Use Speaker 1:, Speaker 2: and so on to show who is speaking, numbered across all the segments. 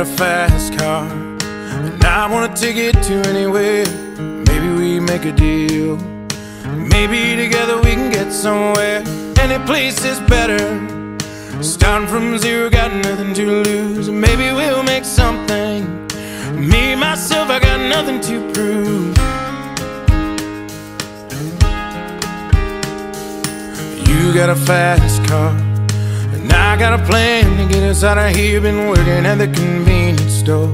Speaker 1: a fast car And I want a ticket to anywhere. Maybe we make a deal. Maybe together we can get somewhere. Any place is better. Starting from zero, got nothing to lose. Maybe we'll make something. Me, myself, I got nothing to prove. You got a fast car. Got a plan to get us out of here. Been working at the convenience store.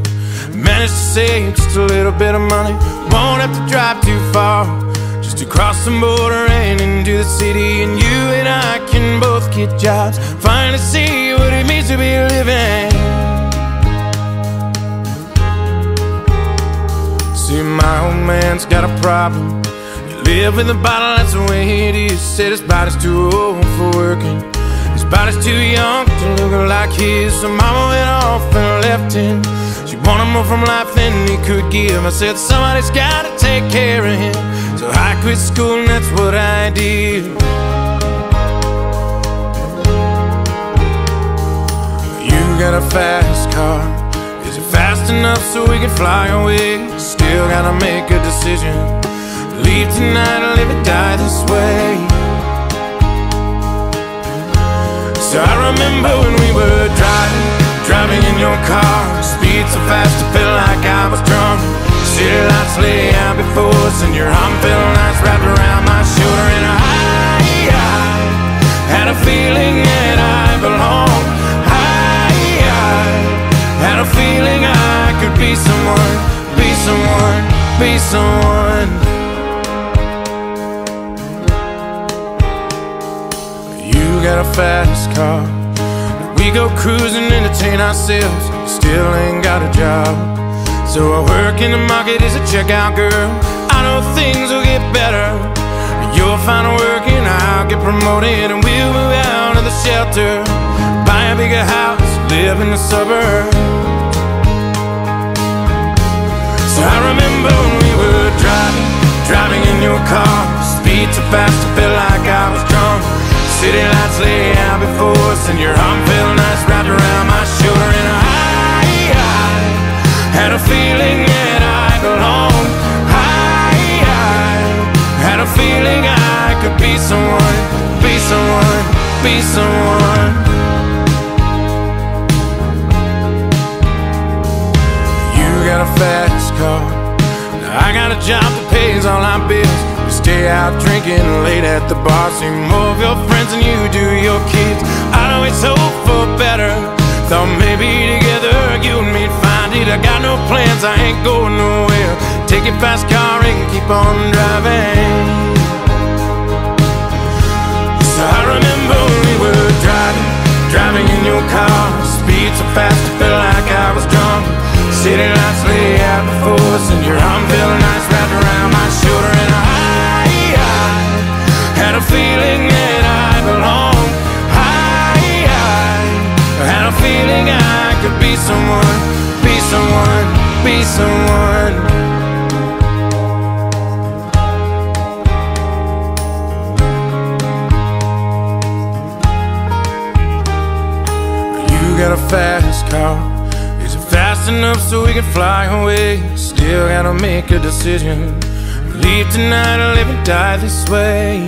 Speaker 1: Managed to save just a little bit of money. Won't have to drive too far. Just to cross the border and into the city. And you and I can both get jobs. Finally see what it means to be living. See, my old man's got a problem. You live in the bottle, that's the way it is. Said his body's too old for working. Body's too young to look like his. So mama went off and left him. She wanted more from life than he could give. I said, somebody's gotta take care of him. So I quit school and that's what I did. You got a fast car. Is it fast enough so we can fly away? Still gotta make a decision. Leave tonight or live or die this way. Remember when we were driving, driving in your car. Speed so fast, it felt like I was drunk. City lights lay out before us, and your arm felt nice wrapped around my shoulder. And I, I had a feeling that I belonged. I, I had a feeling I could be someone, be someone, be someone. Got a fast car. We go cruising, entertain ourselves. Still ain't got a job. So I work in the market as a checkout girl. I know things will get better. You'll find a work and I'll get promoted, and we'll move out of the shelter. Buy a bigger house, live in the suburbs. So I remember when we were driving, driving in your car. Speed so fast, I felt like I was drunk. City lights lay out before us, and your arm felt nice wrapped around my shoulder. And I, I had a feeling that I belonged. I, I had a feeling I could be someone, be someone, be someone. You got a fast car. I got a job that pays all my bills. Stay out drinking late at the bar. See more of your friends than you do your kids. I'd always hope for better. Thought maybe together you and me'd find it. I got no plans, I ain't going nowhere. Take your fast car and keep on driving. So I remember we were driving, driving in your car. Speed so fast, it felt like I was drunk. City lights lay out before us, and your arm felt nice wrapped around my shoulder. Feeling that I belonged. I, I had a feeling I could be someone, be someone, be someone. You got a fast car. Is it fast enough so we can fly away? Still gotta make a decision. Leave tonight or live and die this way.